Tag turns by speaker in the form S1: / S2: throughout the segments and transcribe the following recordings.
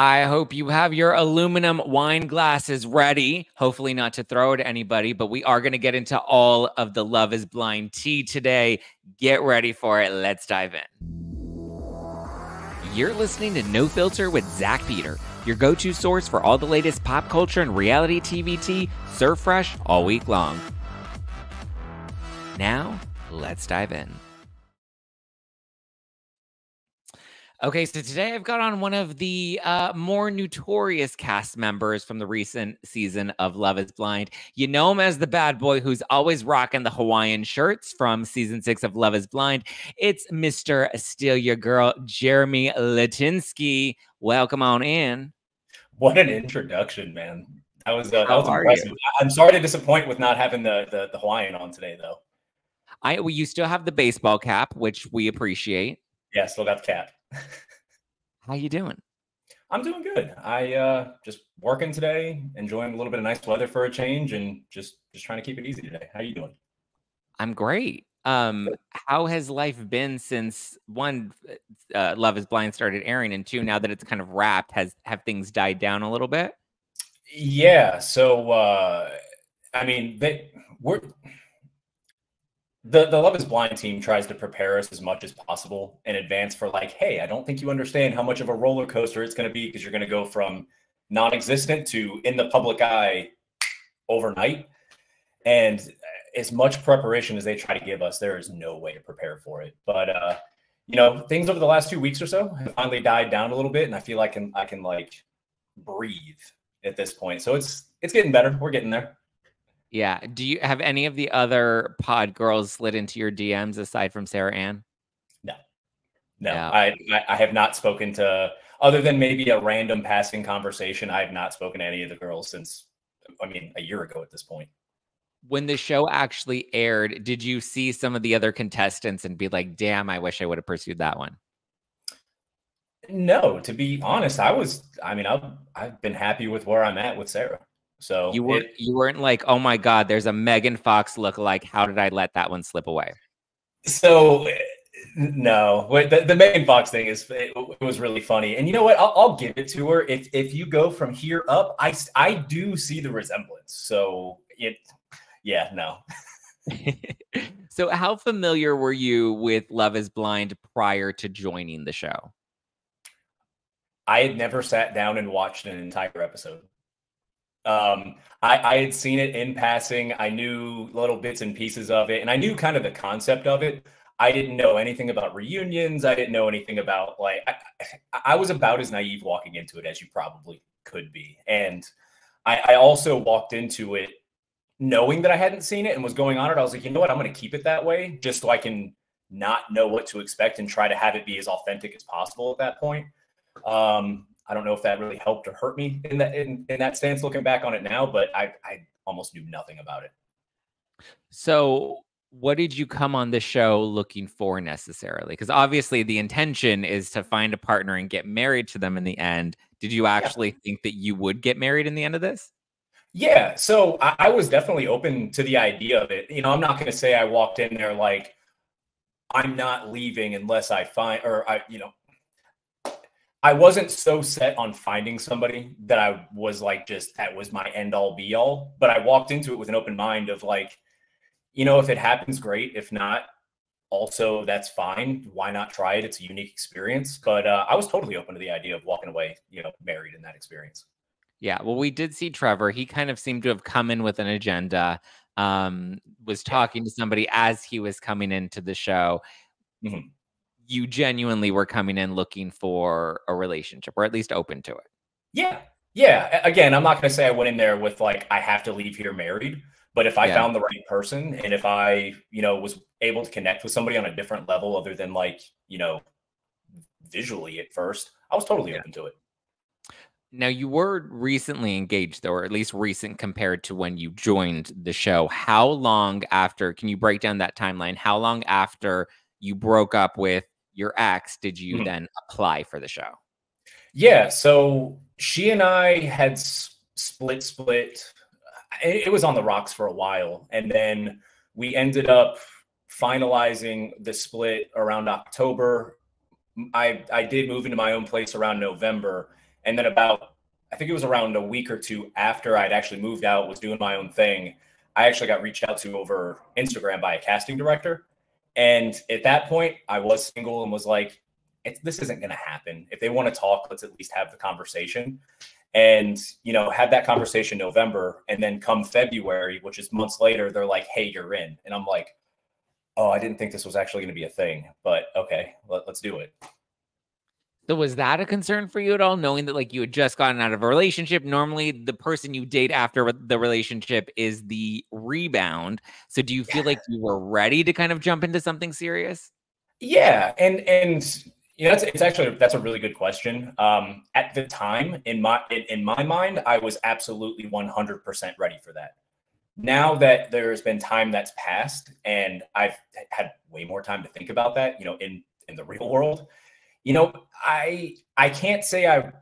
S1: I hope you have your aluminum wine glasses ready. Hopefully, not to throw at anybody, but we are going to get into all of the Love is Blind tea today. Get ready for it. Let's dive in. You're listening to No Filter with Zack Peter, your go to source for all the latest pop culture and reality TV tea, serve fresh all week long. Now, let's dive in. Okay, so today I've got on one of the uh, more notorious cast members from the recent season of Love is Blind. You know him as the bad boy who's always rocking the Hawaiian shirts from season six of Love is Blind. It's Mr. Steal Your Girl, Jeramey Lutinski. Welcome on in.
S2: What an introduction, man. That was, uh, that was impressive. You? I'm sorry to disappoint with not having the, the, the Hawaiian on today, though.
S1: I well, you still have the baseball cap, which we appreciate.
S2: Yeah, still got the cap.
S1: How you doing?
S2: I'm doing good. I uh just working today, enjoying a little bit of nice weather for a change, and just just trying to keep it easy today. How you doing?
S1: I'm great. Um, how has life been since one, uh, Love Is Blind started airing, and two, now that it's kind of wrapped, has have things died down a little bit?
S2: Yeah. So, uh, I mean, they we're the the Love is Blind team tries to prepare us as much as possible in advance for like, hey, I don't think you understand how much of a roller coaster it's going to be because you're going to go from non-existent to in the public eye overnight. And as much preparation as they try to give us, there is no way to prepare for it. But uh, you know, things over the last two weeks or so have finally died down a little bit, and I feel like I can I can like breathe at this point. So it's it's getting better. We're getting there.
S1: Yeah. Do you have any of the other pod girls slid into your DMs aside from Sarah Ann?
S2: No, no. Yeah. I I have not spoken to other than maybe a random passing conversation. I have not spoken to any of the girls since I mean a year ago at this point.
S1: When the show actually aired, did you see some of the other contestants and be like, "Damn, I wish I would have pursued that one"?
S2: No, to be honest, I was. I mean, I've I've been happy with where I'm at with Sarah. So
S1: you weren't you weren't like, oh my god, there's a Megan Fox look like. How did I let that one slip away?
S2: So eh, no, the, the Megan Fox thing is it, it, was really funny, and you know what? I'll, I'll, give it to her. If if you go from here up, I I do see the resemblance. So it, yeah, no.
S1: so how familiar were you with Love Is Blind prior to joining the show?
S2: I had never sat down and watched an entire episode. Um, I, I had seen it in passing. I knew little bits and pieces of it, and I knew kind of the concept of it. I didn't know anything about reunions. I didn't know anything about like I, I was about as naive walking into it as you probably could be, and I, I also walked into it knowing that I hadn't seen it and was going on it. I was like, you know what, I'm going to keep it that way just so I can not know what to expect and try to have it be as authentic as possible at that point. Um, I don't know if that really helped or hurt me in that in, in that stance looking back on it now, but I, I almost knew nothing about it.
S1: So what did you come on the show looking for necessarily? Because obviously the intention is to find a partner and get married to them in the end. Did you actually yeah. think that you would get married in the end of this?
S2: Yeah. So I, I was definitely open to the idea of it. You know, I'm not going to say I walked in there like, I'm not leaving unless I find, or I, you know, I wasn't so set on finding somebody that I was like, just that was my end all be all. But I walked into it with an open mind of like, you know, if it happens, great. If not, also that's fine. Why not try it? It's a unique experience. But uh, I was totally open to the idea of walking away, you know, married in that experience.
S1: Yeah. Well, we did see Trevor. He kind of seemed to have come in with an agenda, um, was talking to somebody as he was coming into the show. Mm-hmm you genuinely were coming in looking for a relationship or at least open to it.
S2: Yeah. Yeah. Again, I'm not going to say I went in there with like, I have to leave here married. But if I yeah. found the right person and if I, you know, was able to connect with somebody on a different level other than like, you know, visually at first, I was totally yeah. open to it.
S1: Now you were recently engaged though, or at least recent compared to when you joined the show. How long after can you break down that timeline? How long after you broke up with your ex did you mm-hmm. then apply for the show?
S2: Yeah, so she and I had split split. It was on the rocks for a while and then we ended up finalizing the split around October. I I did move into my own place around November And then about, I think it was around a week or two after I'd actually moved out, was doing my own thing. I actually got reached out to over Instagram by a casting director. And at that point, I was single and was like, this isn't going to happen. If they want to talk, let's at least have the conversation. And, you know, had that conversation November. And then come February, which is months later, they're like, hey, you're in. And I'm like, oh, I didn't think this was actually going to be a thing, but okay, let, let's do it.
S1: So was that a concern for you at all, knowing that like you had just gotten out of a relationship? Normally, the person you date after the relationship is the rebound. So do you feel like you were ready to kind of jump into something serious?
S2: Yeah, and and you know, it's, it's actually that's a really good question. Um, at the time, in my in, in my mind, I was absolutely one hundred percent ready for that. Now that there's been time that's passed, and I've had way more time to think about that, you know, in in the real world you know, I I can't say I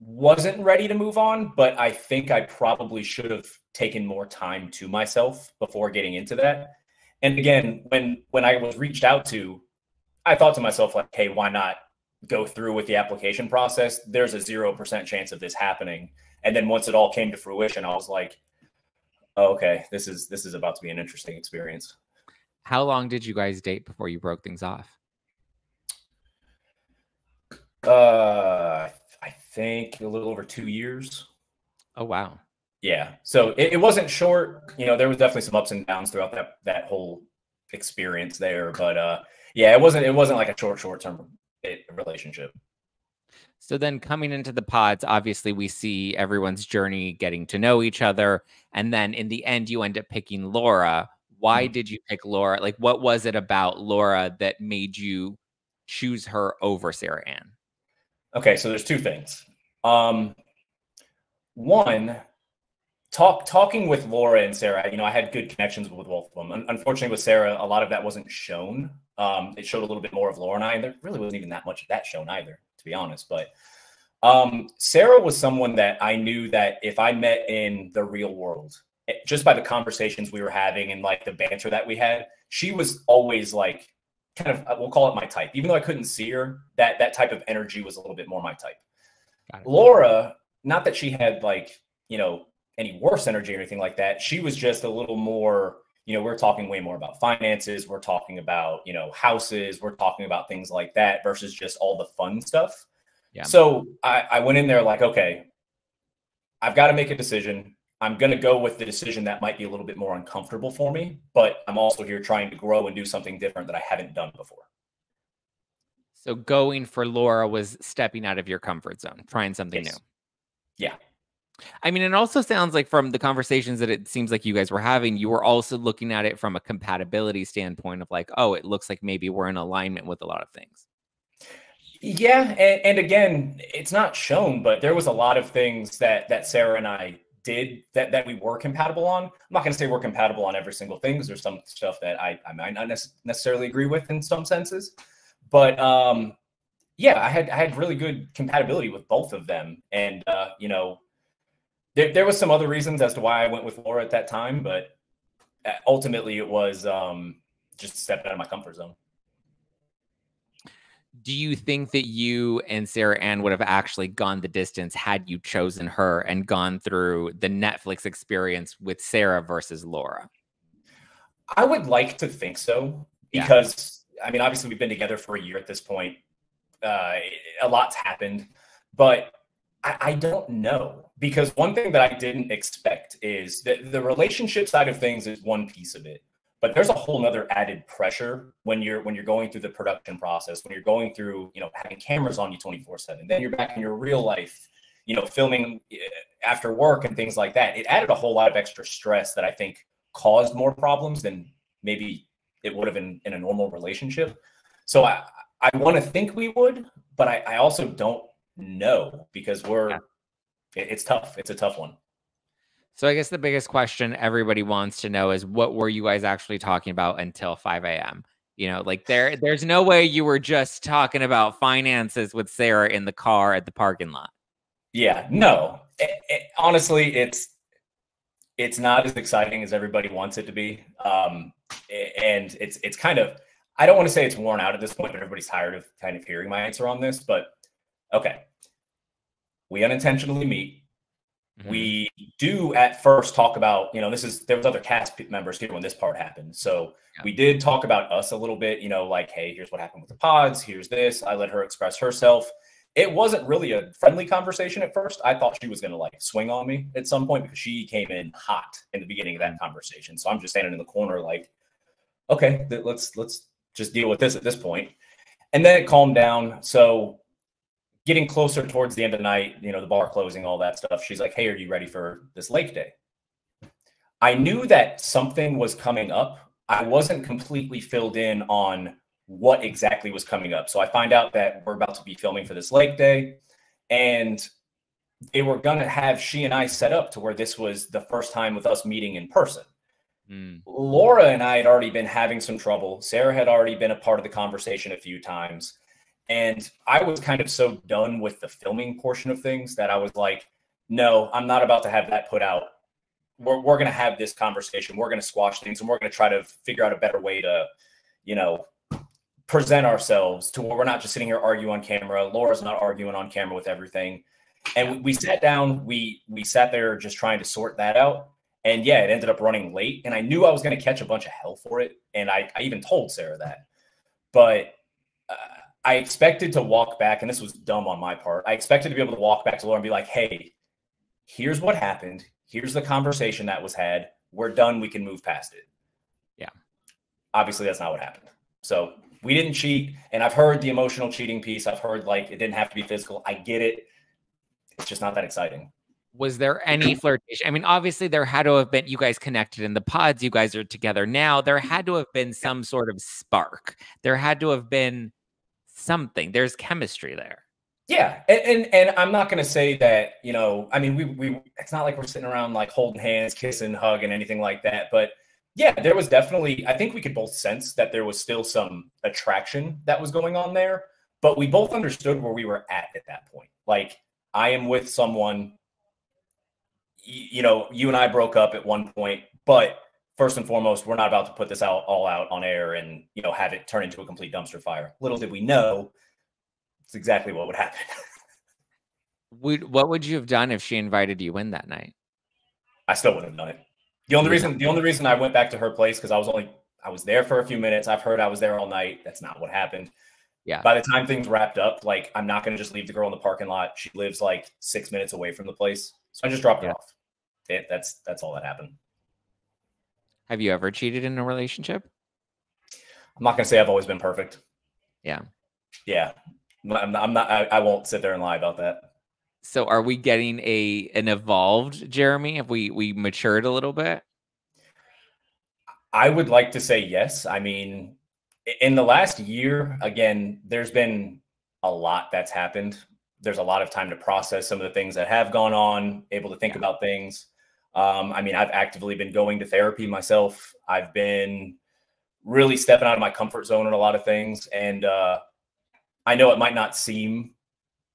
S2: wasn't ready to move on, but I think I probably should have taken more time to myself before getting into that. And again, when when I was reached out to, I thought to myself like, "Hey, why not go through with the application process? There's a 0% chance of this happening." And then once it all came to fruition, I was like, oh, "Okay, this is this is about to be an interesting experience."
S1: How long did you guys date before you broke things off?
S2: Uh, I think a little over two years.
S1: Oh wow.
S2: Yeah. So it, it, wasn't short. You know, there was definitely some ups and downs throughout that that whole experience there, but uh, yeah, it wasn't it wasn't like a short short term relationship.
S1: So then coming into the pods, obviously we see everyone's journey getting to know each other. And then in the end, you end up picking Laura. Why mm-hmm. did you pick Laura? Like, what was it about Laura that made you choose her over Sarah Ann?
S2: Okay, so there's two things. Um, one, talk talking with Laura and Sarah. You know, I had good connections with both of them. Unfortunately, with Sarah, a lot of that wasn't shown. Um, it showed a little bit more of Laura and I, and there really wasn't even that much of that shown either, to be honest. But um, Sarah was someone that I knew that if I met in the real world, eh, just by the conversations we were having and like the banter that we had, she was always like kind of uh, we'll call it my type. Even though I couldn't see her, that that type of energy was a little bit more my type. Laura, not that she had like you know any worse energy or anything like that. She was just a little more. You know, we're talking way more about finances. We're talking about you know houses. We're talking about things like that versus just all the fun stuff. Yeah. So I, I went in there like, okay, I've got to make a decision. I'm going to go with the decision that might be a little bit more uncomfortable for me, but I'm also here trying to grow and do something different that I haven't done before.
S1: So going for Laura was stepping out of your comfort zone, trying something yes. new.
S2: Yeah.
S1: I mean, it also sounds like from the conversations that it seems like you guys were having, you were also looking at it from a compatibility standpoint of like, oh, it looks like maybe we're in alignment with a lot of things.
S2: Yeah, and, and again, it's not shown, but there was a lot of things that that Sarah and I did that that we were compatible on. I'm not going to say we're compatible on every single thing because there's some stuff that I, I might not necessarily agree with in some senses. But um, yeah, I had I had really good compatibility with both of them, and uh, you know, there there was some other reasons as to why I went with Laura at that time, but uh, ultimately it was um, just stepping out of my comfort zone
S1: do you think that you and Sarah Ann would have actually gone the distance had you chosen her and gone through the Netflix experience with Sarah versus Laura?
S2: I would like to think so because yeah. I mean, obviously, we've been together for a year at this point. Uh, a lot's happened, but I, I don't know because one thing that I didn't expect is that the relationship side of things is one piece of it but there's a whole nother added pressure when you're when you're going through the production process when you're going through you know having cameras on you 24 7 then you're back in your real life you know filming eh, after work and things like that. It added a whole lot of extra stress that i think caused more problems than maybe it would have in, in a normal relationship. So i i want to think we would but i, I also don't know because we're yeah. it, it's tough. It's a tough one
S1: so I guess the biggest question everybody wants to know is what were you guys actually talking about until 5 a.m.? You know, like there, there's no way you were just talking about finances with Sarah in the car at the parking lot.
S2: Yeah, no. It, it, honestly, it's it's not as exciting as everybody wants it to be, um, and it's it's kind of I don't want to say it's worn out at this point, but everybody's tired of kind of hearing my answer on this. But okay, We unintentionally meet. Mm-hmm. We do at first talk about, you know, this is there was other cast members here when this part happened. So yeah. we did talk about us a little bit, you know, like, hey, here's what happened with the pods. Here's this. I let her express herself. It wasn't really a friendly conversation at first. I thought she was going to like swing on me at some point because she came in hot in the beginning of that mm-hmm. conversation. So I'm just standing in the corner, like, okay, let's let's just deal with this at this point. And then it calmed down. So getting closer towards the end of the night, you know, the bar closing, all that stuff. She's like, Hey, are you ready for this lake day? I knew that something was coming up. I wasn't completely filled in on what exactly was coming up. So I find out that we're about to be filming for this lake day. And they were going to have she and I set up to where this was the first time with us meeting in person. Mm. Laura and I had already been having some trouble. Sarah had already been a part of the conversation a few times. And I was kind of so done with the filming portion of things that I was like, no, I'm not about to have that put out. We're, we're going to have this conversation. We're going to squash things and we're going to try to figure out a better way to, you know, present ourselves to where we're not just sitting here arguing on camera. Laura's not arguing on camera with everything. And we, we sat down, we we sat there just trying to sort that out. And yeah, it ended up running late. And I knew I was going to catch a bunch of hell for it. And I, I even told Sarah that. But uh, I expected to walk back, and this was dumb on my part. I expected to be able to walk back to Laura and be like, hey, here's what happened. Here's the conversation that was had. We're done. We can move past it.
S1: Yeah.
S2: Obviously, that's not what happened. So we didn't cheat. And I've heard the emotional cheating piece. I've heard like it didn't have to be physical. I get it. It's just not that exciting.
S1: Was there any flirtation? I mean, obviously, there had to have been, you guys connected in the pods. You guys are together now. There had to have been some sort of spark. There had to have been something. There's chemistry there.
S2: Yeah, and and, and I'm not going to say that you know. I mean, we we it's not like we're sitting around like holding hands, kissing, hugging, anything like that. But yeah, there was definitely. I think we could both sense that there was still some attraction that was going on there. But we both understood where we were at at that point. Like I am with someone. You know, you and I broke up at one point, but first and foremost, we're not about to put this out all out on air and you know have it turn into a complete dumpster fire. Little did we know, it's exactly what would happen.
S1: would what would you have done if she invited you in that night?
S2: I still wouldn't have done it. The only reason the only reason I went back to her place because I was only I was there for a few minutes. I've heard I was there all night. That's not what happened.
S1: Yeah.
S2: By the time things wrapped up, like I'm not gonna just leave the girl in the parking lot. She lives like six minutes away from the place, so I just dropped yeah. her off. It, that's that's all that happened.
S1: Have you ever cheated in a relationship?
S2: I'm not gonna say I've always been perfect.
S1: Yeah.
S2: Yeah. I'm, I'm not. I, I won't sit there and lie about that.
S1: So, are we getting a an evolved Jeramey? Have we we matured a little bit?
S2: I would like to say yes. I mean, in the last year, again, there's been a lot that's happened. There's a lot of time to process some of the things that have gone on, able to think yeah. about things. Um, I mean, I've actively been going to therapy myself. I've been really stepping out of my comfort zone in a lot of things. And uh, I know it might not seem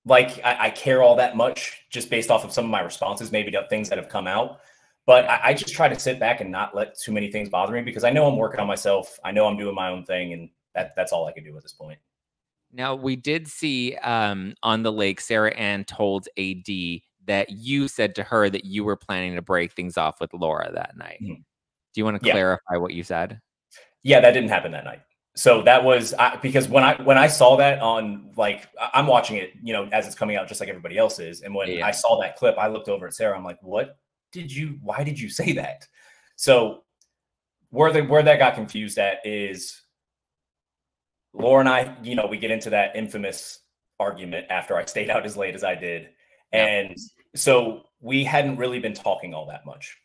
S2: like I, I, care all that much just based off of some of my responses, maybe to things that have come out. But I, I just try to sit back and not let too many things bother me because I know I'm working on myself. I know I'm doing my own thing, and that, that's all I can do at this point.
S1: Now, we did see um, on the lake, Sarah Ann told AD that you said to her that you were planning to break things off with Laura that night. Mm-hmm. Do you want to yeah. clarify what you said?
S2: Yeah, that didn't happen that night. So that was I, because when I when I saw that on like I'm watching it, you know, as it's coming out, just like everybody else is. And when yeah. I saw that clip, I looked over at Sarah. I'm like, "What did you? Why did you say that?" So where the where that got confused at is Laura and I, you know, we get into that infamous argument after I stayed out as late as I did, and so we hadn't really been talking all that much.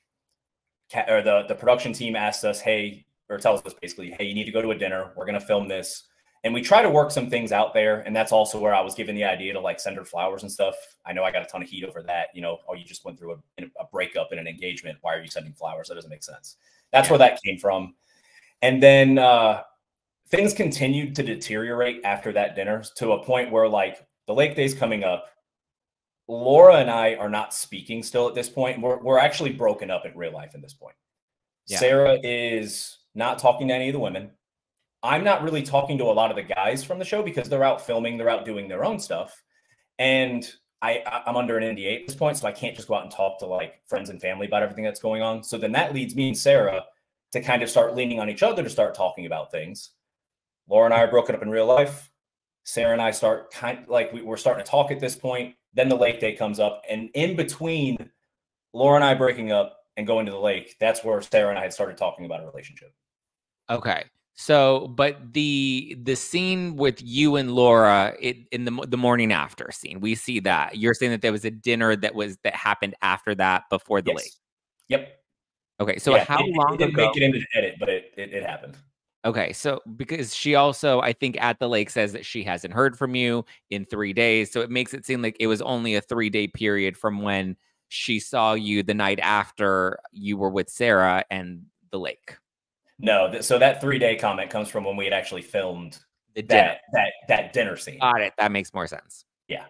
S2: Or the the production team asked us, "Hey," or tells us basically, "Hey, you need to go to a dinner. We're going to film this." And we try to work some things out there, and that's also where I was given the idea to like send her flowers and stuff. I know I got a ton of heat over that. You know, oh, you just went through a, a breakup and an engagement. Why are you sending flowers? That doesn't make sense. That's yeah. where that came from. And then uh, things continued to deteriorate after that dinner to a point where like the lake day's coming up Laura and I are not speaking still at this point. We're, we're actually broken up in real life at this point. Yeah. Sarah is not talking to any of the women. I'm not really talking to a lot of the guys from the show because they're out filming, they're out doing their own stuff. And I I'm under an NDA at this point, so I can't just go out and talk to like friends and family about everything that's going on. So then that leads me and Sarah to kind of start leaning on each other to start talking about things. Laura and I are broken up in real life. Sarah and I start kind like we, we're starting to talk at this point. Then the lake day comes up, and in between Laura and I breaking up and going to the lake, that's where Sarah and I had started talking about a relationship.
S1: Okay. So, but the the scene with you and Laura it, in the the morning after scene, we see that you're saying that there was a dinner that was that happened after that before the
S2: Yes.
S1: lake.
S2: Yep.
S1: Okay, so
S2: Yeah,
S1: how
S2: it,
S1: long
S2: it didn't
S1: ago?
S2: make it into the edit, but it, it it happened.
S1: Okay, so because she also, I think, at the lake says that she hasn't heard from you in three days, so it makes it seem like it was only a three day period from when she saw you the night after you were with Sarah and the lake.
S2: No, th- so that three day comment comes from when we had actually filmed
S1: The dinner.
S2: that that that dinner scene.
S1: Got it. That makes more sense.
S2: Yeah.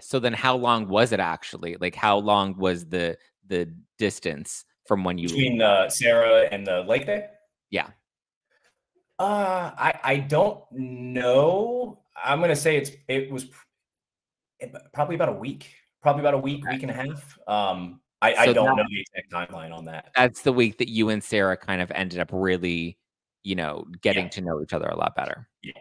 S1: So then, how long was it actually? Like, how long was the the distance from when you?
S2: between uh, Sarah and the lake day?
S1: Yeah.
S2: Uh, I I don't know. I'm gonna say it's it was probably about a week, probably about a week,
S1: Okay.
S2: week and a half. Um, I, I don't
S1: that-
S2: know the exact timeline on that.
S1: That's the week that you and Sarah kind of ended up really, you know, getting
S2: Yeah.
S1: to know each other a lot better.
S2: Yeah.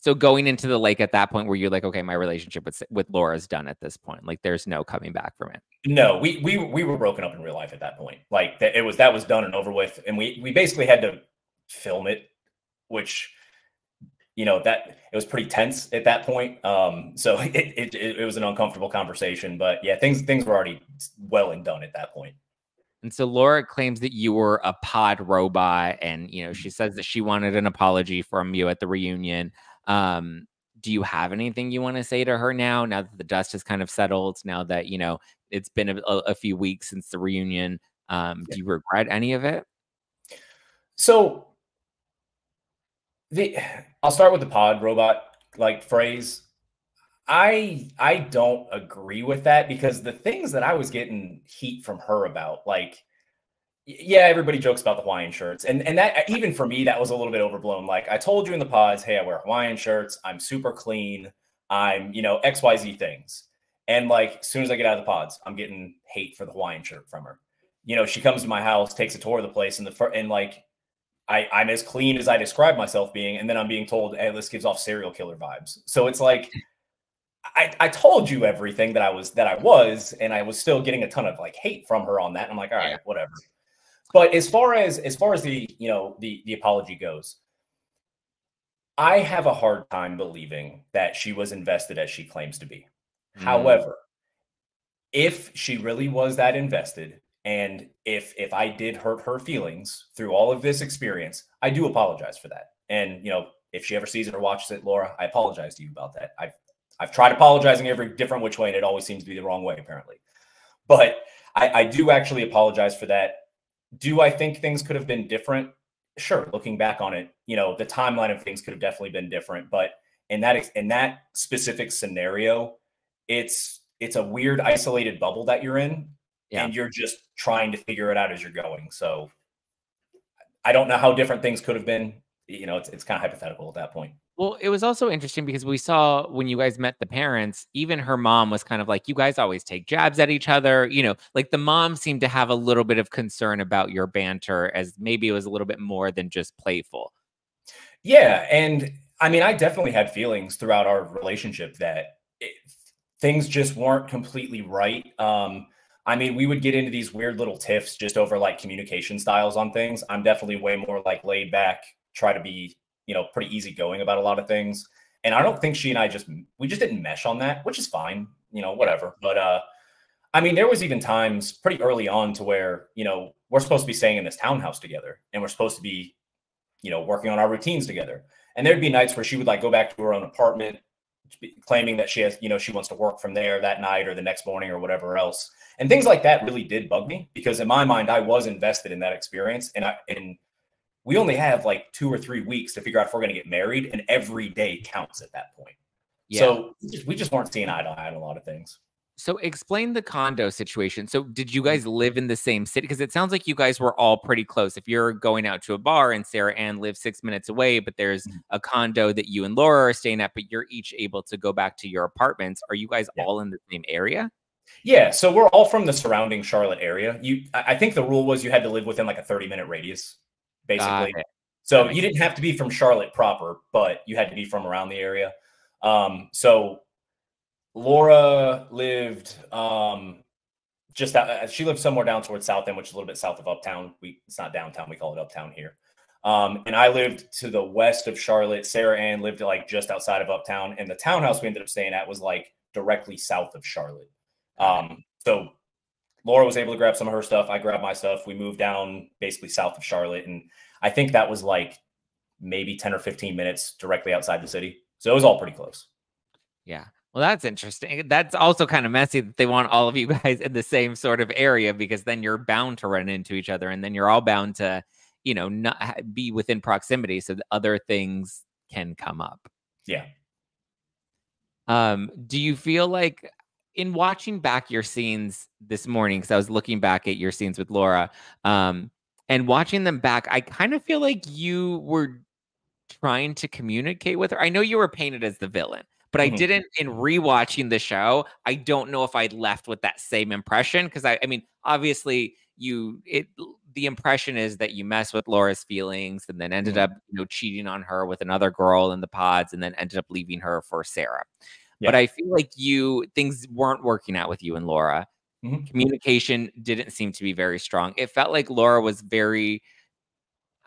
S1: So going into the lake at that point, where you're like, okay, my relationship with with Laura's done at this point. Like, there's no coming back from it.
S2: No, we we we were broken up in real life at that point. Like that, it was that was done and over with, and we we basically had to film it, which you know that it was pretty tense at that point. Um, so it it, it, was an uncomfortable conversation, but yeah, things things were already well and done at that point.
S1: And so Laura claims that you were a pod robot, and you know she says that she wanted an apology from you at the reunion. Um, do you have anything you want to say to her now? Now that the dust has kind of settled, now that you know it's been a, a- a few weeks since the reunion, um, do you regret any of it?
S2: So the I'll start with the pod robot like phrase. I I don't agree with that because the things that I was getting heat from her about, like yeah, everybody jokes about the Hawaiian shirts. And and that even for me, that was a little bit overblown. Like I told you in the pods, hey, I wear Hawaiian shirts, I'm super clean, I'm, you know, XYZ things. And like as soon as I get out of the pods, I'm getting hate for the Hawaiian shirt from her. You know, she comes to my house, takes a tour of the place, and the and like I, I'm as clean as I describe myself being, and then I'm being told, "Hey, this gives off serial killer vibes." So it's like, I, I told you everything that I was that I was, and I was still getting a ton of like hate from her on that. And I'm like, all right,
S1: Yeah.
S2: whatever. But as far as as far as the you know the the apology goes, I have a hard time believing that she was invested as she claims to be.
S1: Mm.
S2: However, if she really was that invested, and if if I did hurt her hmm. feelings through all of this experience, I do apologize for that. And you know, if she ever sees it or watches it, Laura, I apologize to you about that. I've I've tried apologizing every different which way, and it always seems to be the wrong way, apparently. But I, I do actually apologize for that. Do I think things could have been different? Sure. Looking back on it, you know, the timeline of things could have definitely been different. But in that in that specific scenario, it's it's a weird isolated bubble that you're in
S1: Yeah.
S2: and you're just trying to figure it out as you're going so i don't know how different things could have been you know it's, it's kind of hypothetical at that point
S1: Well, it was also interesting because we saw when you guys met the parents, even her mom was kind of like, you guys always take jabs at each other. You know, like the mom seemed to have a little bit of concern about your banter, as maybe it was a little bit more than just playful.
S2: yeah and i mean i definitely had feelings throughout our relationship that it, things just weren't completely right um i mean we would get into these weird little tiffs just over like communication styles on things. I'm definitely way more like laid back try to be you know pretty easygoing about a lot of things. And i don't think she and i just we just didn't mesh on that which is fine you know whatever. But uh i mean there was even times pretty early on to where you know we're supposed to be staying in this townhouse together and we're supposed to be you know working on our routines together. And there'd be nights where she would like go back to her own apartment claiming that she has you know she wants to work from there that night or the next morning or whatever else and things like that really did bug me because in my mind i was invested in that experience and i and we only have like two or three weeks to figure out if we're going to get married and every day counts at that point
S1: Yeah.
S2: so we just, we just weren't seeing eye to eye on a lot of things
S1: So explain the condo situation. So did you guys live in the same city? Because it sounds like you guys were all pretty close. If you're going out to a bar and Sarah Ann lives six minutes away, but there's mm. a condo that you and Laura are staying at, but you're each able to go back to your apartments. Are you guys yeah. all in the same area?
S2: Yeah, so we're all from the surrounding Charlotte area. You, I think the rule was you had to live within like a 30 minute radius, basically. Uh, so you didn't have to be from Charlotte proper, but you had to be from around the area. Um, so Laura lived um, just out, uh, she lived somewhere down towards South End, which is a little bit south of Uptown. We it's not downtown, we call it Uptown here. Um, and I lived to the west of Charlotte. Sarah Ann lived like just outside of Uptown, and the townhouse we ended up staying at was like directly south of Charlotte. Um, so Laura was able to grab some of her stuff. I grabbed my stuff. We moved down basically south of Charlotte, and I think that was like maybe ten or fifteen minutes directly outside the city. So it was all pretty close.
S1: Yeah. Well, that's interesting. That's also kind of messy that they want all of you guys in the same sort of area because then you're bound to run into each other and then you're all bound to, you know, not be within proximity so that other things can come up.
S2: Yeah.
S1: Um, do you feel like in watching back your scenes this morning, because I was looking back at your scenes with Laura, um, and watching them back, I kind of feel like you were trying to communicate with her. I know you were painted as the villain, but I mm-hmm. didn't in rewatching the show. I don't know if I left with that same impression because I, I mean, obviously you it the impression is that you mess with Laura's feelings and then ended mm-hmm. up you know cheating on her with another girl in the pods and then ended up leaving her for Sarah. Yeah. But I feel like you things weren't working out with you and Laura. Mm-hmm. Communication didn't seem to be very strong. It felt like Laura was very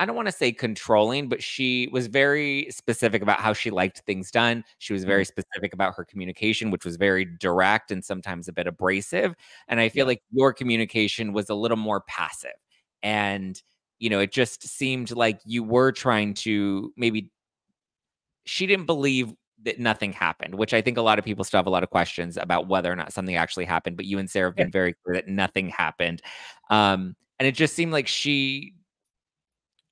S1: I don't want to say controlling, but she was very specific about how she liked things done. She was very mm-hmm. specific about her communication, which was very direct and sometimes a bit abrasive. And I feel like your communication was a little more passive. And, you know, it just seemed like you were trying to maybe, she didn't believe that nothing happened, which I think a lot of people still have a lot of questions about whether or not something actually happened. But you and Sarah have been very clear that nothing happened. Um, and it just seemed like she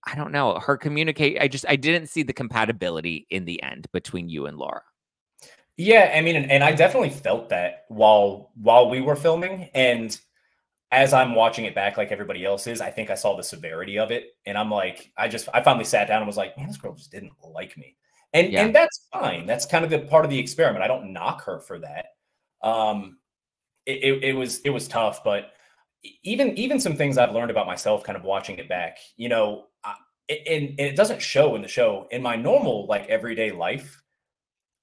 S1: I don't know. Her communicate I just I didn't see the compatibility in the end between you and Laura.
S2: Yeah, I mean and, and I definitely felt that while while we were filming and as I'm watching it back like everybody else is, I think I saw the severity of it and I'm like I just I finally sat down and was like, man, this girl just didn't like me. And yeah. and that's fine. That's kind of the part of the experiment. I don't knock her for that. Um it, it, it was it was tough, but even even some things I've learned about myself, kind of watching it back. You know, and, and it doesn't show in the show. In my normal like everyday life,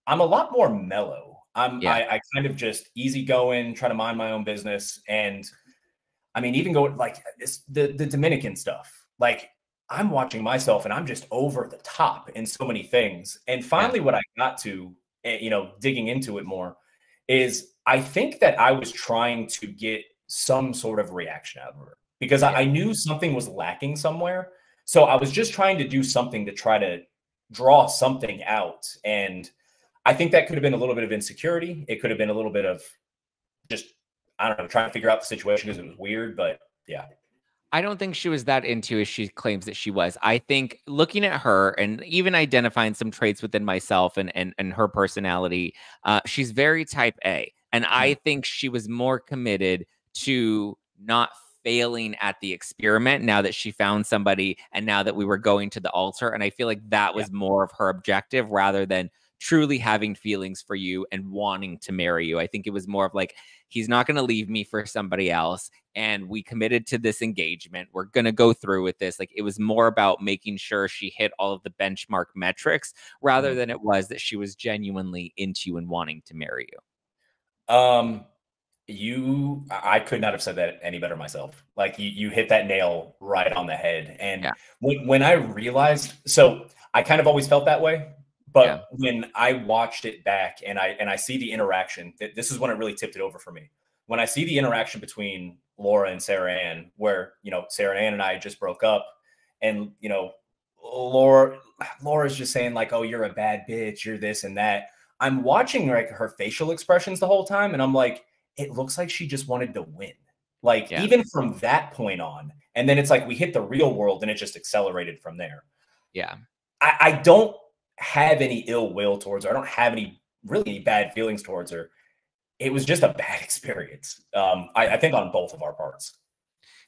S2: I'm a lot more mellow. I'm yeah. I, I kind of just easygoing, try to mind my own business, and I mean, even go like it's the the Dominican stuff. Like I'm watching myself, and I'm just over the top in so many things. And finally, what I got to, eh, you know, digging into it more, is I think that I was trying to get some sort of reaction out of her because. I, I knew something was lacking somewhere. So I was just trying to do something to try to draw something out. And I think that could have been a little bit of insecurity. It could have been a little bit of just, I don't know, trying to figure out the situation because it was weird. But yeah.
S1: I don't think she was that into as she claims that she was. I think looking at her and even identifying some traits within myself and and, and her personality, uh, she's very type A. And I mm-hmm. think she was more committed to not failing at the experiment now that she found somebody and now that we were going to the altar. And I feel like that was yeah. more of her objective rather than truly having feelings for you and wanting to marry you. I think it was more of like, he's not going to leave me for somebody else. And we committed to this engagement. We're going to go through with this. Like it was more about making sure she hit all of the benchmark metrics rather mm-hmm. than it was that she was genuinely into you and wanting to marry you.
S2: Um, you i could not have said that any better myself like you, you hit that nail right on the head and yeah. when, when i realized so i kind of always felt that way but yeah. when i watched it back and i and i see the interaction that this is when it really tipped it over for me when i see the interaction between laura and sarah ann where you know sarah ann and i just broke up and you know laura laura's just saying like oh you're a bad bitch you're this and that i'm watching like her facial expressions the whole time and i'm like it looks like she just wanted to win. Like yeah. even from that point on, and then it's like we hit the real world and it just accelerated from there.
S1: Yeah.
S2: I, I don't have any ill will towards her. I don't have any really any bad feelings towards her. It was just a bad experience. Um, I, I think on both of our parts.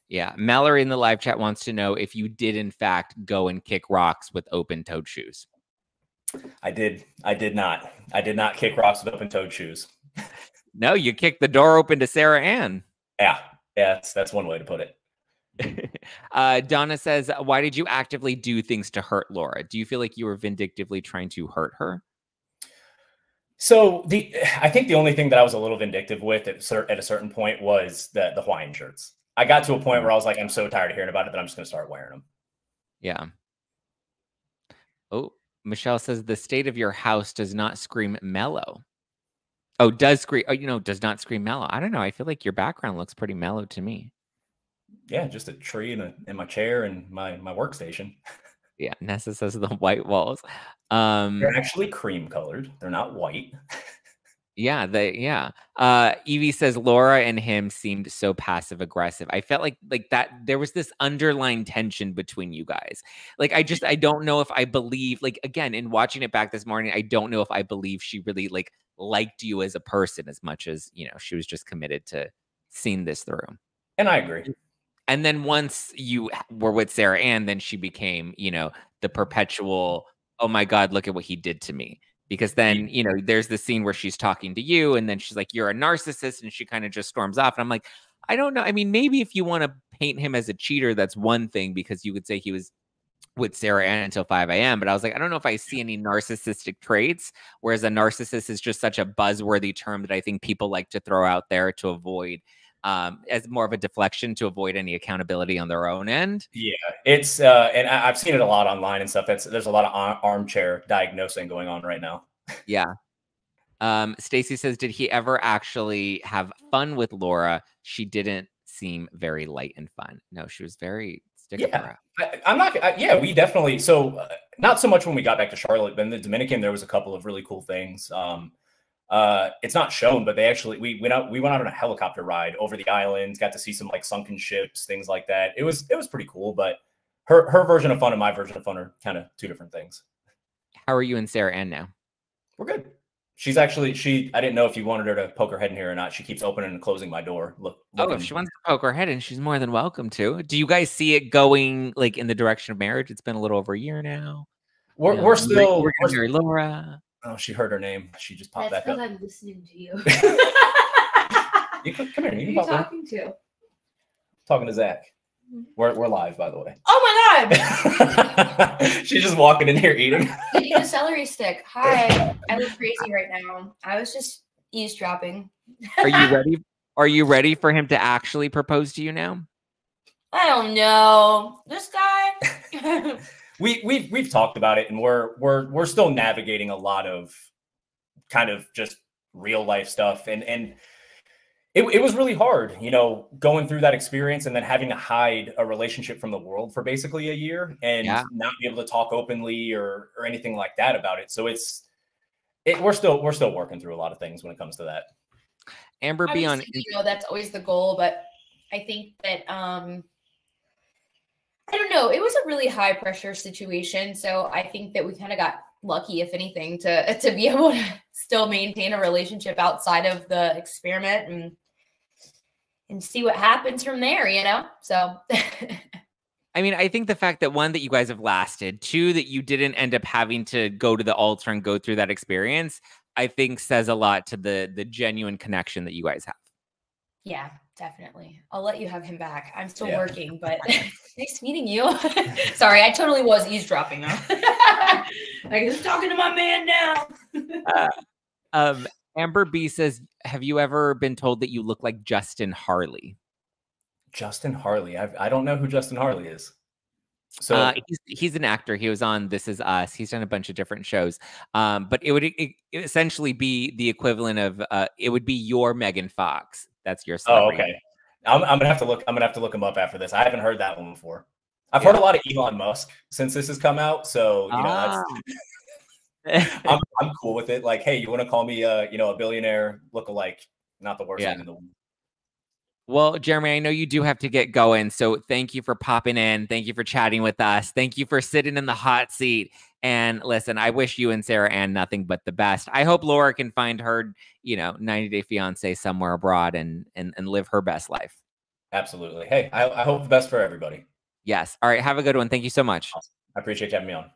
S1: Yeah. Mallory in the live chat wants to know if you did, in fact, go and kick rocks with open toed shoes.
S2: I did. I did not. I did not kick rocks with open toed shoes.
S1: no, you kicked the door open to Sarah Ann.
S2: Yeah. Yeah. That's, that's one way to put
S1: it. uh, Donna says, Why did you actively do things to hurt Laura? Do you feel like you were vindictively trying to hurt her?
S2: So the I think the only thing that I was a little vindictive with at, at a certain point was the the Hawaiian shirts. I got to a point where I was like, I'm so tired of hearing about it that I'm just going to start wearing them.
S1: Yeah. Oh, Michelle says the state of your house does not scream mellow. Oh, does scream? Oh, you know, does not scream mellow. I don't know. I feel like your background looks pretty mellow to me.
S2: Yeah, just a tree and, a, in my chair and my my workstation.
S1: Yeah, Nessa says the white walls. Um,
S2: They're actually cream colored. They're not white.
S1: Yeah, they yeah. Uh Evie says Laura and him seemed so passive aggressive. I felt like like that there was this underlying tension between you guys. Like I just I don't know if I believe like again in watching it back this morning, I don't know if I believe she really like liked you as a person as much as, you know, she was just committed to seeing this through.
S2: And I agree.
S1: And then once you were with Sarah Ann, then she became, you know, the perpetual, oh my God, look at what he did to me. Because then you know there's the scene where she's talking to you and then she's like you're a narcissist and she kind of just storms off and i'm like i don't know. I mean maybe if you want to paint him as a cheater that's one thing because you could say he was with sarah ann until 5 a.m but i was like i don't know if i see any narcissistic traits whereas a narcissist is just such a buzzworthy term that i think people like to throw out there to avoid um, as more of a deflection to avoid any accountability on their own end.
S2: Yeah, it's uh, and I, have seen it a lot online and stuff. That's there's a lot of armchair diagnosing going on right now.
S1: yeah. Um, Stacy says, did he ever actually have fun with Laura? She didn't seem very light and fun. No, she was very stick
S2: yeah. I, am not. I, yeah, we definitely. So uh, not so much when we got back to Charlotte, but in the Dominican, there was a couple of really cool things. Um, uh, it's not shown, but they actually we went out we went out on a helicopter ride over the islands, got to see some like sunken ships, things like that. It was it was pretty cool, but her her version of fun and my version of fun are kind of two different things.
S1: How are you and Sarah Ann now?
S2: We're good. She's actually she. I didn't know if you wanted her to poke her head in here or not. She keeps opening and closing my door. Look.
S1: Looking. Oh, if she wants to poke her head in, she's more than welcome to. Do you guys see it going like in the direction of marriage? It's been a little over a year now.
S2: We're, we're still
S1: we're, we're Laura.
S2: Oh, she heard her name. She just popped
S3: That's
S2: back
S3: up. I'm listening to you.
S2: you come, come here.
S3: You Who are you talking to?
S2: Talking to Zack. Mm-hmm. We're, we're live, by the way.
S3: Oh my
S2: god! She's just walking in here eating.
S3: Eating a celery stick. Hi, I look crazy right now. I was just eavesdropping.
S1: Are you ready? Are you ready for him to actually propose to you now?
S3: I don't know. This guy
S2: we we've we've talked about it and we're we're we're still navigating a lot of kind of just real life stuff and and it, it was really hard you know going through that experience and then having to hide a relationship from the world for basically a year and yeah. not be able to talk openly or or anything like that about it so it's it, we're still we're still working through a lot of things when it comes to that
S1: amber beyond
S3: you know that's always the goal but i think that um I don't know. It was a really high pressure situation, so I think that we kind of got lucky, if anything, to to be able to still maintain a relationship outside of the experiment and and see what happens from there. You know, so.
S1: I mean, I think the fact that one that you guys have lasted, two that you didn't end up having to go to the altar and go through that experience, I think says a lot to the the genuine connection that you guys have.
S3: Yeah, definitely. I'll let you have him back. I'm still yeah. working, but nice meeting you. Sorry, I totally was eavesdropping. though. I was talking to my man now.
S1: uh, um, Amber B says, "Have you ever been told that you look like Justin Hartley?"
S2: Justin Hartley. I've, I do not know who Justin Hartley is. So
S1: uh, he's, he's an actor. He was on This Is Us. He's done a bunch of different shows. Um, but it would it, it essentially be the equivalent of uh, it would be your Megan Fox. That's your.
S2: Oh, okay. I'm, I'm, gonna have to look. I'm gonna have to look him up after this. I haven't heard that one before. I've yeah. heard a lot of Elon Musk since this has come out, so you know ah. that's. I'm, I'm cool with it. Like, hey, you want to call me, uh, you know, a billionaire look-alike? Not the worst yeah. thing in the world.
S1: Well, Jeramey, I know you do have to get going. So thank you for popping in. Thank you for chatting with us. Thank you for sitting in the hot seat And listen, I wish you and Sarah Ann nothing but the best. I hope Laura can find her, you know, 90 Day Fiance somewhere abroad and and and live her best life.
S2: Absolutely. Hey, I, I hope the best for everybody.
S1: Yes. All right. Have a good one. Thank you so much.
S2: Awesome. I appreciate you having me on.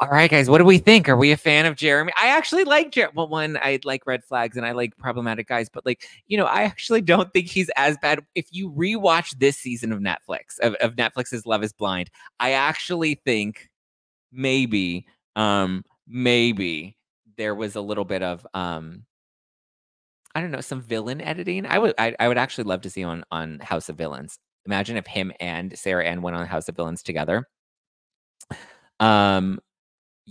S1: All right, guys, what do we think? Are we a fan of Jeramey? I actually like Jeramey. Well, one, I like red flags and I like problematic guys, but like, you know, I actually don't think he's as bad. If you rewatch this season of Netflix, of, of Netflix's Love is Blind, I actually think maybe, um, maybe there was a little bit of um I don't know, some villain editing. I would I, I would actually love to see on on House of Villains. Imagine if him and Sarah Ann went on House of Villains together. Um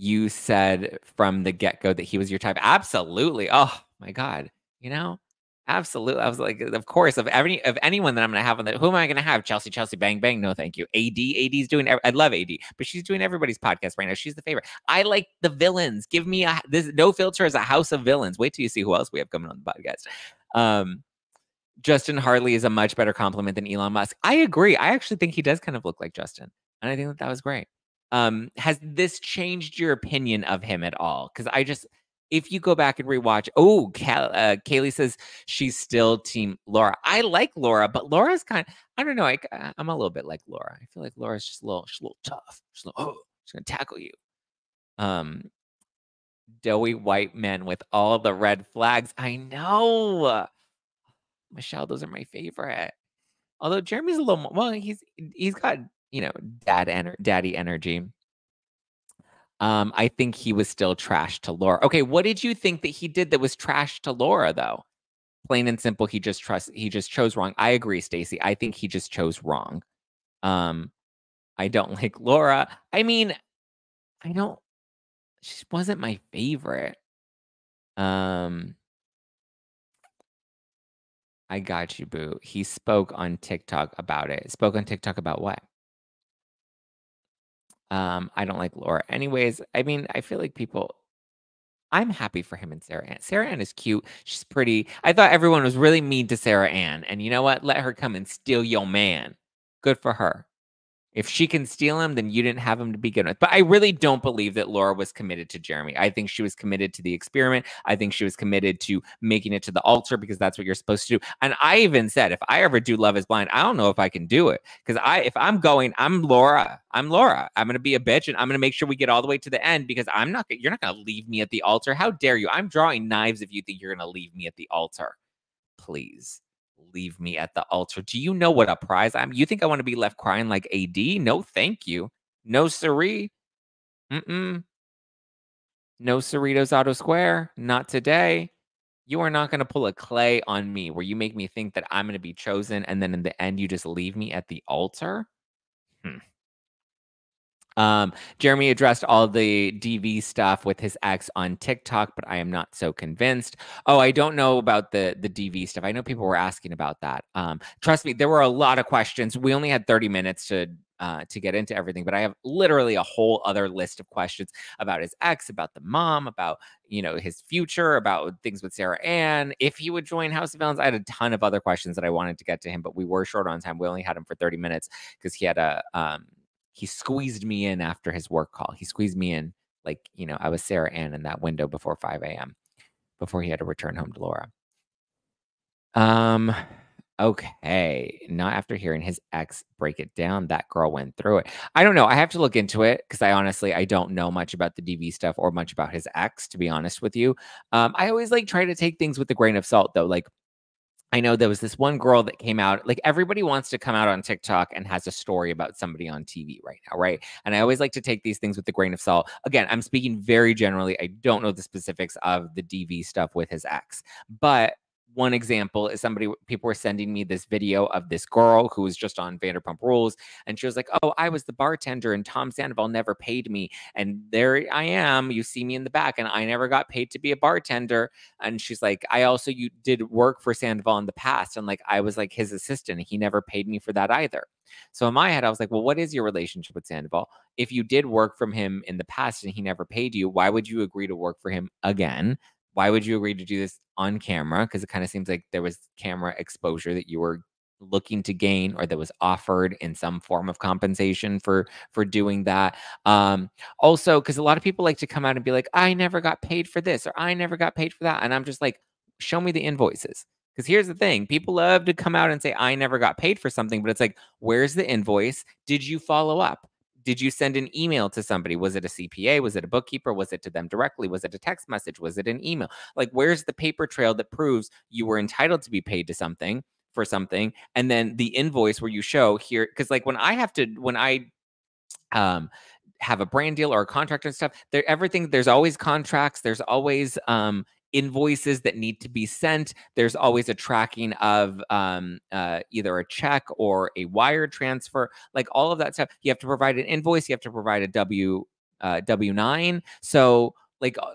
S1: you said from the get go that he was your type. Absolutely. Oh my God. You know, absolutely. I was like, of course, of any of anyone that I'm gonna have on that, who am I gonna have? Chelsea, Chelsea, bang, bang. No, thank you. AD, AD's doing. I love AD, but she's doing everybody's podcast right now. She's the favorite. I like the villains. Give me a this no filter is a house of villains. Wait till you see who else we have coming on the podcast. Um, Justin Hartley is a much better compliment than Elon Musk. I agree. I actually think he does kind of look like Justin, and I think that that was great. Um, has this changed your opinion of him at all? Because I just, if you go back and rewatch, oh, uh, Kaylee says she's still team Laura. I like Laura, but Laura's kind of, I don't know. I, I'm a little bit like Laura. I feel like Laura's just a little, she's a little tough. She's like, oh, she's gonna tackle you. Um, doughy white men with all the red flags. I know, Michelle. Those are my favorite. Although Jeramey's a little more, well, he's he's got you know, dad ener- daddy energy. Um, I think he was still trash to Laura. Okay, what did you think that he did that was trash to Laura though? Plain and simple, he just trust he just chose wrong. I agree, Stacy. I think he just chose wrong. Um, I don't like Laura. I mean, I don't she wasn't my favorite. Um I got you, boo. He spoke on TikTok about it. Spoke on TikTok about what? Um, I don't like Laura. Anyways, I mean, I feel like people I'm happy for him and Sarah Ann. Sarah Ann is cute. She's pretty. I thought everyone was really mean to Sarah Ann. And you know what? Let her come and steal your man. Good for her. If she can steal him, then you didn't have him to begin with. But I really don't believe that Laura was committed to Jeramey. I think she was committed to the experiment. I think she was committed to making it to the altar because that's what you're supposed to do. And I even said, if I ever do Love is Blind, I don't know if I can do it. Because I if I'm going, I'm Laura. I'm Laura. I'm gonna be a bitch and I'm gonna make sure we get all the way to the end because I'm not you're not gonna leave me at the altar. How dare you? I'm drawing knives if you think you're gonna leave me at the altar. Please leave me at the altar. Do you know what a prize I'm? You think I want to be left crying like AD? No, thank you. No, siree. Mm-mm. No Cerritos Auto Square. Not today. You are not going to pull a Clay on me where you make me think that I'm going to be chosen and then in the end you just leave me at the altar. Um, Jeramey addressed all the DV stuff with his ex on TikTok, but I am not so convinced. Oh, I don't know about the the DV stuff. I know people were asking about that. Um, trust me, there were a lot of questions. We only had 30 minutes to uh, to get into everything, but I have literally a whole other list of questions about his ex, about the mom, about you know his future, about things with Sarah Ann, if he would join House of Villains. I had a ton of other questions that I wanted to get to him, but we were short on time. We only had him for 30 minutes because he had a um, he squeezed me in after his work call. He squeezed me in like, you know, I was Sarah Ann in that window before 5 a.m. before he had to return home to Laura. Um, okay. Not after hearing his ex break it down, that girl went through it. I don't know. I have to look into it because I honestly I don't know much about the DV stuff or much about his ex, to be honest with you. Um, I always like try to take things with a grain of salt though. Like I know there was this one girl that came out, like everybody wants to come out on TikTok and has a story about somebody on TV right now, right? And I always like to take these things with a grain of salt. Again, I'm speaking very generally. I don't know the specifics of the DV stuff with his ex, but one example is somebody people were sending me this video of this girl who was just on Vanderpump Rules, and she was like, "Oh, I was the bartender, and Tom Sandoval never paid me, and there I am. You see me in the back, and I never got paid to be a bartender." And she's like, "I also you did work for Sandoval in the past, and like I was like his assistant, he never paid me for that either." So in my head, I was like, "Well, what is your relationship with Sandoval? If you did work from him in the past and he never paid you, why would you agree to work for him again?" Why would you agree to do this on camera? Because it kind of seems like there was camera exposure that you were looking to gain or that was offered in some form of compensation for for doing that. Um also because a lot of people like to come out and be like i never got paid for this or i never got paid for that and i'm just like show me the invoices. Because here's the thing people love to come out and say i never got paid for something but it's like where's the invoice? Did you follow up did you send an email to somebody? Was it a cpa was it a bookkeeper? Was it to them directly? Was it a text message? Was it an email? Like where's the paper trail that proves you were entitled to be paid to something for something and then the invoice where you show here because like when i have to when i um have a brand deal or a contract and stuff there everything there's always contracts there's always um invoices that need to be sent there's always a tracking of um, uh, either a check or a wire transfer like all of that stuff you have to provide an invoice you have to provide a w uh, w9 so like uh,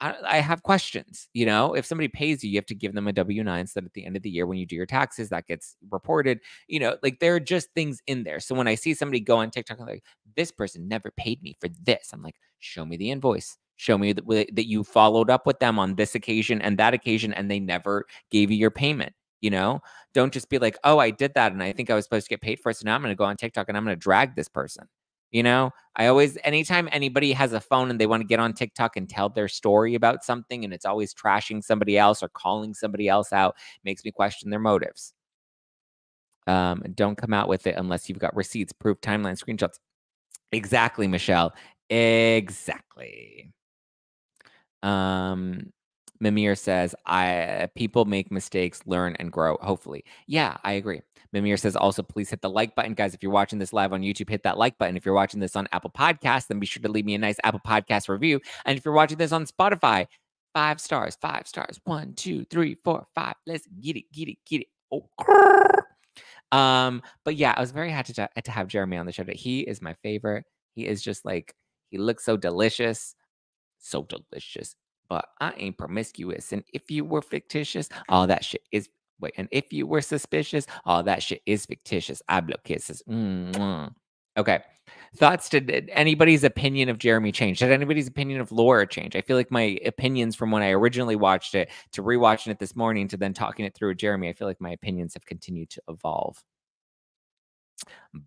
S1: I, I have questions. You know, if somebody pays you, you have to give them a W 9 so that at the end of the year, when you do your taxes, that gets reported. You know, like there are just things in there. So when I see somebody go on TikTok, I'm like, this person never paid me for this, I'm like, show me the invoice. Show me that, that you followed up with them on this occasion and that occasion, and they never gave you your payment. You know, don't just be like, oh, I did that and I think I was supposed to get paid for it. So now I'm going to go on TikTok and I'm going to drag this person. You know, I always, anytime anybody has a phone and they want to get on TikTok and tell their story about something and it's always trashing somebody else or calling somebody else out, makes me question their motives. Um, don't come out with it unless you've got receipts, proof, timeline, screenshots. Exactly, Michelle. Exactly. Um, Mimir says, "I people make mistakes, learn and grow. Hopefully, yeah, I agree." Mimir says, "Also, please hit the like button, guys. If you're watching this live on YouTube, hit that like button. If you're watching this on Apple Podcasts, then be sure to leave me a nice Apple Podcast review. And if you're watching this on Spotify, five stars, five stars, one, two, three, four, five. Let's get it, get it, get it. Oh, um, but yeah, I was very happy to, to have Jeramey on the show. He is my favorite. He is just like he looks so delicious, so delicious but I ain't promiscuous. And if you were fictitious, all that shit is wait. And if you were suspicious, all that shit is fictitious. I blow kisses. Mm-hmm. Okay. Thoughts? Did anybody's opinion of Jeramey change? Did anybody's opinion of Laura change? I feel like my opinions from when I originally watched it to rewatching it this morning to then talking it through with Jeramey, I feel like my opinions have continued to evolve.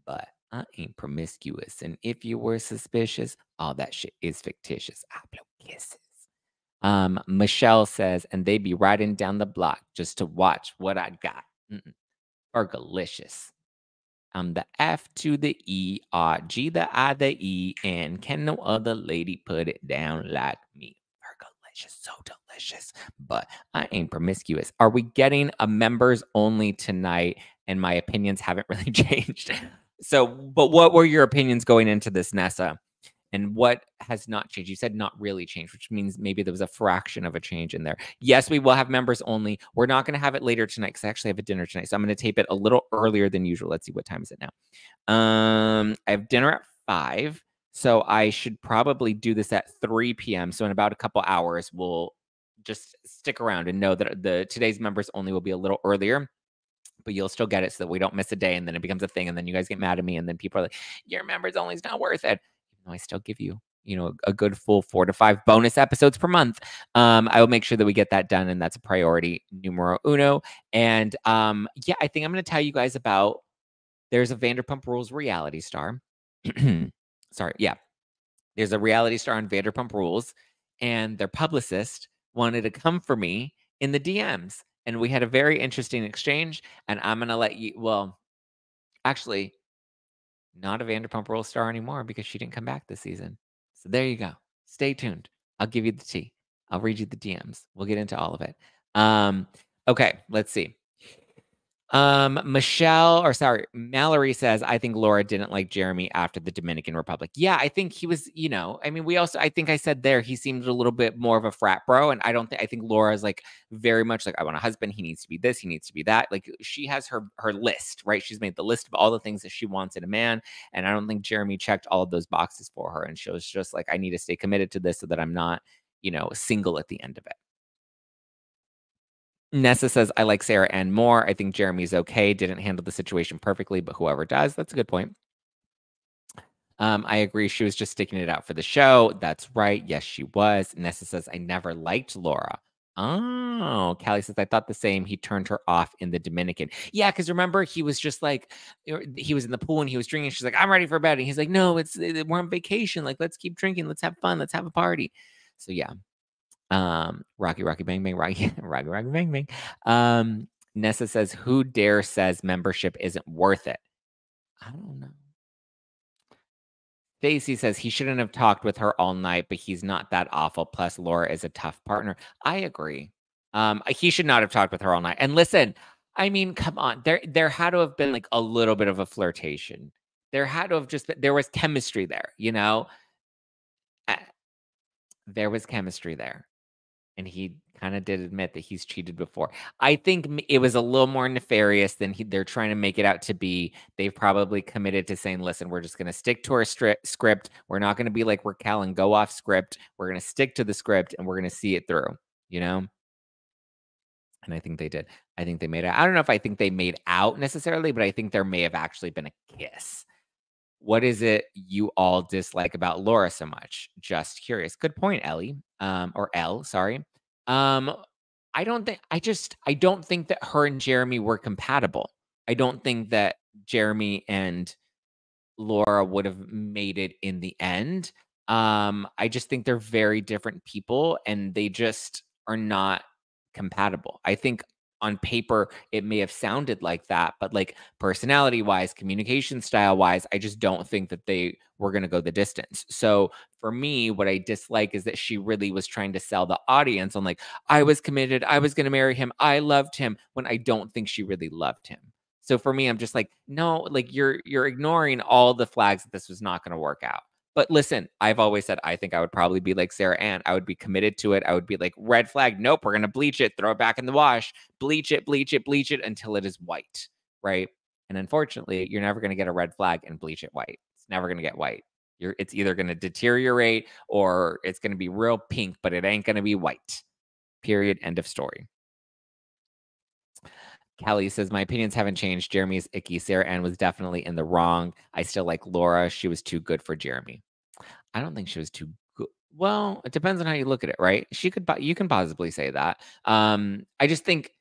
S1: But I ain't promiscuous. And if you were suspicious, all that shit is fictitious. I blow kisses. Um, Michelle says, and they be riding down the block just to watch what I got. Mm-mm. I'm the F to the E, R, G the I, the E, and can no other lady put it down like me? Fergalicious, so delicious. But I ain't promiscuous. Are we getting a members only tonight? And my opinions haven't really changed. So, but what were your opinions going into this, Nessa? and what has not changed? You said not really changed, which means maybe there was a fraction of a change in there. Yes, we will have members only. We're not going to have it later tonight because I actually have a dinner tonight. So I'm going to tape it a little earlier than usual. Let's see what time is it now. Um, I have dinner at five. So I should probably do this at 3 p.m. So in about a couple hours, we'll just stick around and know that the today's members only will be a little earlier but you'll still get it so that we don't miss a day and then it becomes a thing and then you guys get mad at me and then people are like your members only is not worth it. I still give you you know a good full four to five bonus episodes per month um i will make sure that we get that done and that's a priority numero uno. And um yeah i think i'm going to tell you guys about there's a vanderpump rules reality star. Sorry yeah. There's a reality star on vanderpump rules and their publicist wanted to come for me in the dms and we had a very interesting exchange and i'm going to let you well actually not a Vanderpump Rules star anymore because she didn't come back this season. So there you go. Stay tuned. I'll give you the tea. I'll read you the DMs. We'll get into all of it. Um, okay, let's see. Um, Michelle, or sorry, Mallory says, I think Laura didn't like Jeramey after the Dominican Republic. Yeah, I think he was, you know, I mean, we also, I think I said there, he seemed a little bit more of a frat bro. And I don't think, I think Laura is like very much like, I want a husband. He needs to be this, he needs to be that. Like she has her, her list, right? She's made the list of all the things that she wants in a man. And I don't think Jeramey checked all of those boxes for her. And she was just like, I need to stay committed to this so that I'm not, you know, single at the end of it. Nessa says, I like Sarah Ann more. I think Jeramey's okay. Didn't handle the situation perfectly, but whoever does, that's a good point. Um, I agree. She was just sticking it out for the show. That's right. Yes, she was. Nessa says, I never liked Laura. Oh, Callie says, I thought the same. He turned her off in the Dominican. Yeah, because remember, he was just like, er, he was in the pool and he was drinking. She's like, I'm ready for bed. And he's like, No, it's we're on vacation. Like, let's keep drinking. Let's have fun. Let's have a party. So yeah. Um, Rocky, Rocky, bang, bang, Rocky, Rocky, Rocky, bang, bang. Um, Nessa says, Who dare says membership isn't worth it? I don't know. Stacy says he shouldn't have talked with her all night, but he's not that awful. Plus, Laura is a tough partner. I agree. Um, he should not have talked with her all night. And listen, I mean, come on, there there had to have been like a little bit of a flirtation. There had to have just there was chemistry there, you know. Uh, there was chemistry there, and he kind of did admit that he's cheated before. I think it was a little more nefarious than he, they're trying to make it out to be. They've probably committed to saying, listen, we're just going to stick to our script. We're not going to be like Raquel and go off script. We're going to stick to the script and we're going to see it through, you know? And I think they did. I think they made it. I don't know if I think they made out necessarily, but I think there may have actually been a kiss. What is it you all dislike about Laura so much? Just curious. Good point, Ellie. Um, or L, sorry. Um, I don't think I just I don't think that her and Jeramey were compatible. I don't think that Jeramey and Laura would have made it in the end. Um, I just think they're very different people and they just are not compatible. I think on paper it may have sounded like that but like personality wise communication style wise i just don't think that they were going to go the distance. So for me what i dislike is that she really was trying to sell the audience on like i was committed i was going to marry him i loved him when i don't think she really loved him. So for me i'm just like no like you're you're ignoring all the flags that this was not going to work out but listen, I've always said I think I would probably be like Sarah Ann. I would be committed to it. I would be like, red flag, nope, we're gonna bleach it, throw it back in the wash, bleach it, bleach it, bleach it until it is white. Right. And unfortunately, you're never gonna get a red flag and bleach it white. It's never gonna get white. You're it's either gonna deteriorate or it's gonna be real pink, but it ain't gonna be white. Period. End of story. Kelly says, My opinions haven't changed. Jeramey's icky. Sarah Ann was definitely in the wrong. I still like Laura. She was too good for Jeramey. I don't think she was too good. Well, it depends on how you look at it, right? She could, you can possibly say that. Um, I just think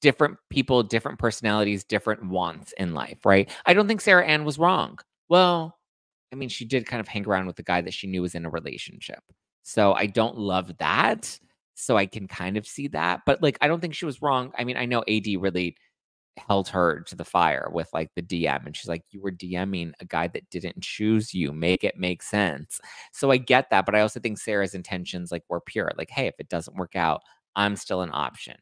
S1: different people, different personalities, different wants in life, right? I don't think Sarah Ann was wrong. Well, I mean, she did kind of hang around with the guy that she knew was in a relationship. So I don't love that. So I can kind of see that. But like, I don't think she was wrong. I mean, I know AD really held her to the fire with like the DM. And she's like, You were DMing a guy that didn't choose you. Make it make sense. So I get that. But I also think Sarah's intentions like were pure. Like, hey, if it doesn't work out, I'm still an option.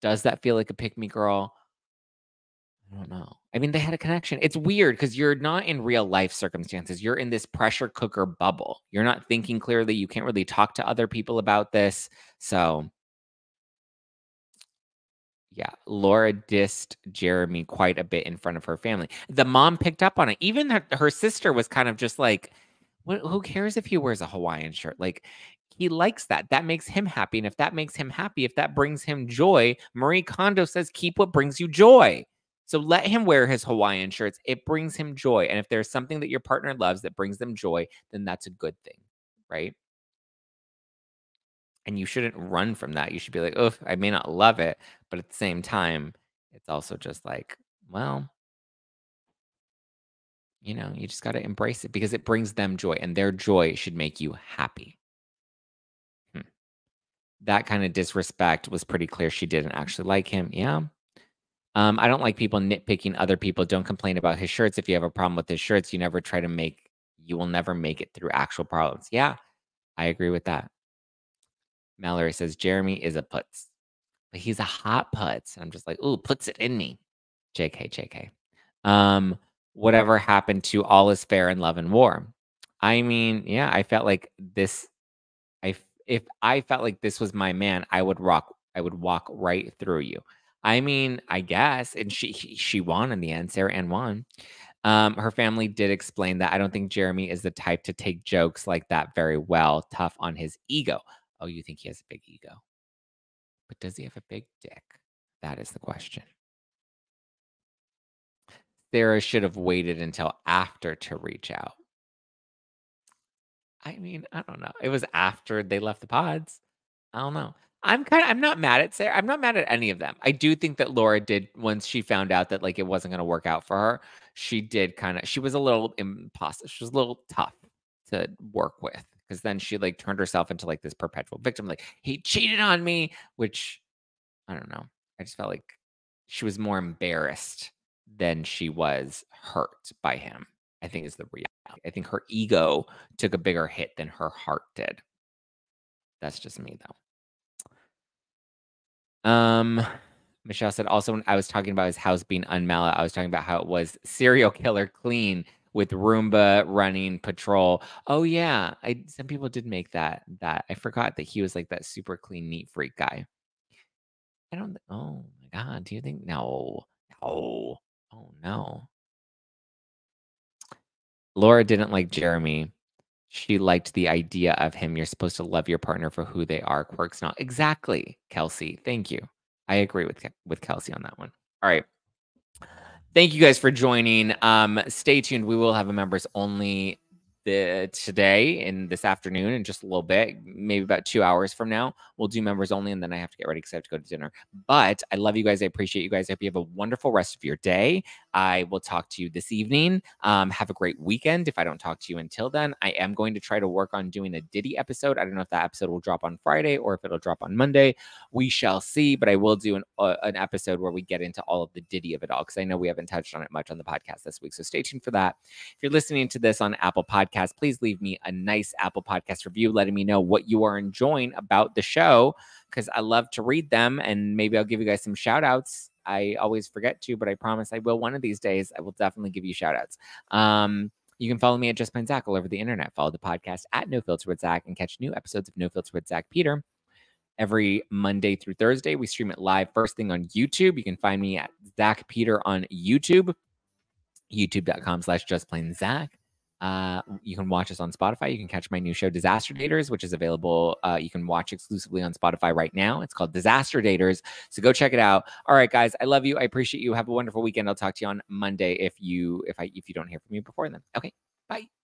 S1: Does that feel like a pick me girl? I don't know. I mean, they had a connection. It's weird because you're not in real life circumstances. You're in this pressure cooker bubble. You're not thinking clearly. You can't really talk to other people about this. So yeah, Laura dissed Jeramey quite a bit in front of her family. The mom picked up on it. Even her, her sister was kind of just like, who cares if he wears a Hawaiian shirt? Like, he likes that. That makes him happy. And if that makes him happy, if that brings him joy, Marie Kondo says, keep what brings you joy. So let him wear his Hawaiian shirts. It brings him joy. And if there's something that your partner loves that brings them joy, then that's a good thing, right? And you shouldn't run from that. You should be like, oh, I may not love it, but at the same time, it's also just like, well, you know, you just got to embrace it because it brings them joy and their joy should make you happy. Hmm. That kind of disrespect was pretty clear. She didn't actually like him. Yeah. Um, I don't like people nitpicking other people. Don't complain about his shirts. If you have a problem with his shirts, you never try to make, you will never make it through actual problems. Yeah, I agree with that. Mallory says Jeramey is a putz, but he's a hot putz. And I'm just like, ooh, puts it in me. JK, JK. Um, whatever happened to all is fair in love and war? I mean, yeah, I felt like this. I if I felt like this was my man, I would rock. I would walk right through you. I mean, I guess, and she she won in the end. Sarah Ann won. Um, her family did explain that I don't think Jeramey is the type to take jokes like that very well. Tough on his ego. Oh, you think he has a big ego. But does he have a big dick? That is the question. Sarah should have waited until after to reach out. I mean, I don't know. It was after they left the pods. I don't know. I'm kind of I'm not mad at Sarah. I'm not mad at any of them. I do think that Laura did once she found out that like it wasn't going to work out for her. She did kind of she was a little impossible. She was a little tough to work with because then she like turned herself into like this perpetual victim. Like he cheated on me, which I don't know. I just felt like she was more embarrassed than she was hurt by him. I think is the reality. I think her ego took a bigger hit than her heart did. That's just me though. Um Michelle said also when I was talking about his house being unmallow, I was talking about how it was serial killer clean with Roomba running patrol. Oh yeah, I some people did make that that. I forgot that he was like that super clean neat freak guy. I don't oh my god, do you think no. No. Oh no. Laura didn't like Jeramey. She liked the idea of him. You're supposed to love your partner for who they are. Quirks not. Exactly, Kelsey. Thank you. I agree with with Kelsey on that one. All right. Thank you guys for joining. Um, stay tuned. We will have a members only the today and this afternoon in just a little bit, maybe about two hours from now. We'll do members only, and then I have to get ready because I have to go to dinner. But I love you guys. I appreciate you guys. I hope you have a wonderful rest of your day. I will talk to you this evening. Um, have a great weekend. If I don't talk to you until then, I am going to try to work on doing a Diddy episode. I don't know if that episode will drop on Friday or if it'll drop on Monday. We shall see. But I will do an uh, an episode where we get into all of the Diddy of it all because I know we haven't touched on it much on the podcast this week. So stay tuned for that. If you're listening to this on Apple Podcast, please leave me a nice Apple Podcast review, letting me know what you are enjoying about the show because I love to read them and maybe I'll give you guys some shout outs. I always forget to, but I promise I will one of these days. I will definitely give you shout outs. Um, you can follow me at Just Plain Zack all over the internet. Follow the podcast at No Filter with Zack and catch new episodes of No Filter with Zack Peter every Monday through Thursday. We stream it live first thing on YouTube. You can find me at Zack Peter on YouTube, youtube.com slash just plain Zack. Uh, you can watch us on Spotify. You can catch my new show, Disaster Daters, which is available. Uh, you can watch exclusively on Spotify right now. It's called Disaster Daters. So go check it out. All right, guys. I love you. I appreciate you. Have a wonderful weekend. I'll talk to you on Monday if you if I if you don't hear from me before then. Okay. Bye.